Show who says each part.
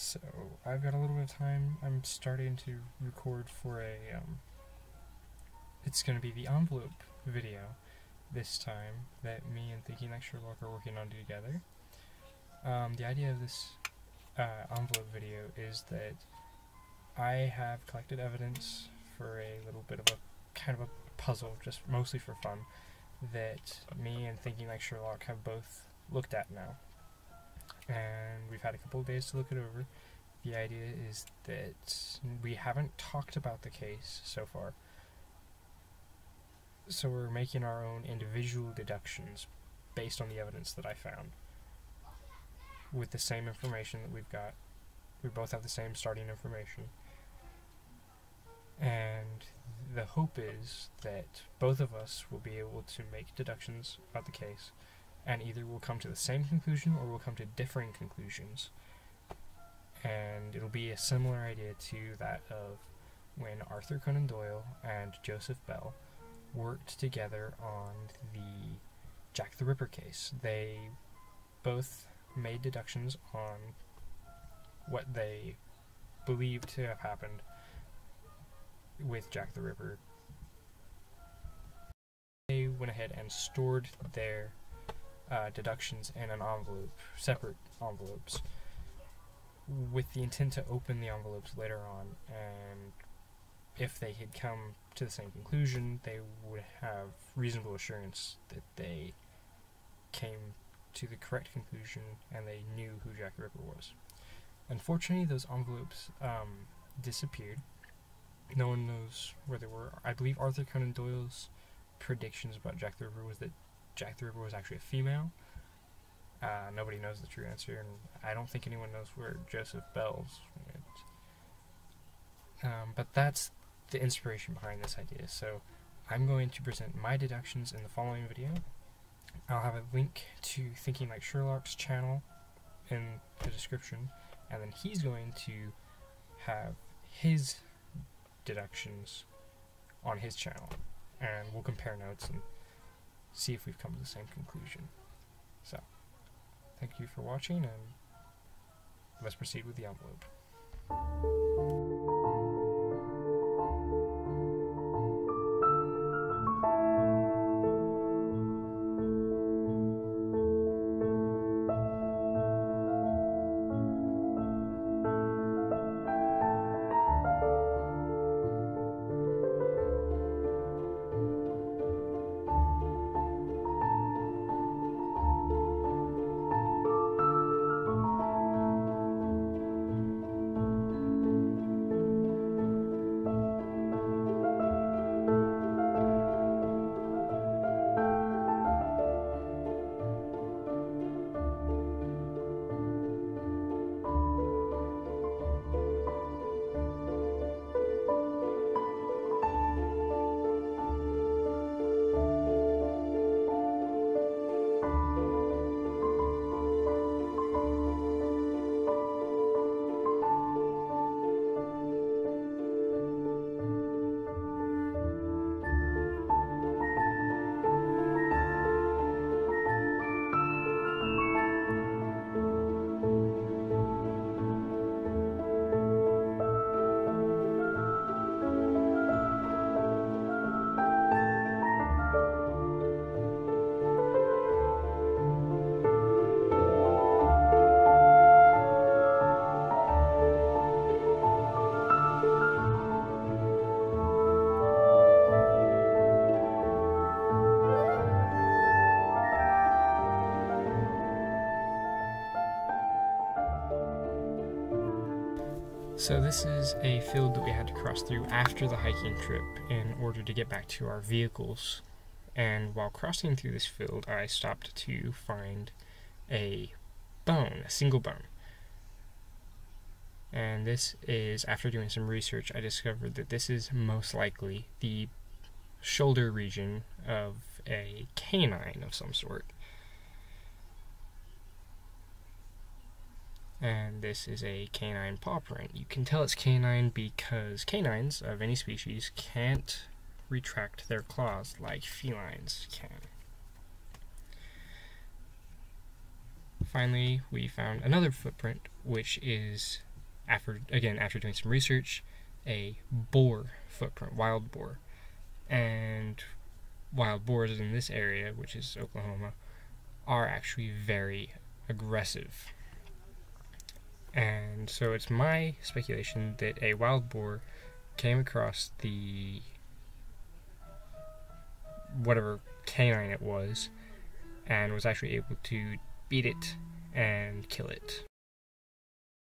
Speaker 1: So I've got a little bit of time. I'm starting to record for a. Um, it's going to be the envelope video this time that me and Thinking Like Sherlock are working on together. Um, the idea of this uh, envelope video is that I have collected evidence for a little bit of a kind of a puzzle, just mostly for fun, that me and Thinking Like Sherlock have both looked at now. And we've had a couple of days to look it over. The idea is that we haven't talked about the case so far. So we're making our own individual deductions based on the evidence that I found. With the same information that we've got. We both have the same starting information. And the hope is that both of us will be able to make deductions about the case, and either we'll come to the same conclusion or we'll come to differing conclusions. And it'll be a similar idea to that of when Arthur Conan Doyle and Joseph Bell worked together on the Jack the Ripper case. They both made deductions on what they believed to have happened with Jack the Ripper. They went ahead and stored their uh, deductions in an envelope, separate envelopes, with the intent to open the envelopes later on. And if they had come to the same conclusion, they would have reasonable assurance that they came to the correct conclusion and they knew who Jack the Ripper was. Unfortunately, those envelopes um, disappeared no one knows where they were. I believe Arthur Conan Doyle's predictions about Jack the Ripper was that Jack the Ripper was actually a female. Uh, nobody knows the true answer, and I don't think anyone knows where Joseph Bell's went. Um, but that's the inspiration behind this idea. So I'm going to present my deductions in the following video. I'll have a link to Thinking Like Sherlock's channel in the description, and then he's going to have his deductions on his channel, and we'll compare notes and see if we've come to the same conclusion. So, thank you for watching, and let's proceed with the envelope. So this is a field that we had to cross through after the hiking trip in order to get back to our vehicles. And while crossing through this field, I stopped to find a bone, a single bone. And this is, after doing some research, I discovered that this is most likely the shoulder region of a canine of some sort. And this is a canine paw print. You can tell it's canine because canines of any species can't retract their claws like felines can. Finally, we found another footprint, which is after again after doing some research, a boar footprint, wild boar, and wild boars in this area, which is Oklahoma, are actually very aggressive. And so it's my speculation that a wild boar came across the whatever canine it was and was actually able to beat it and kill it.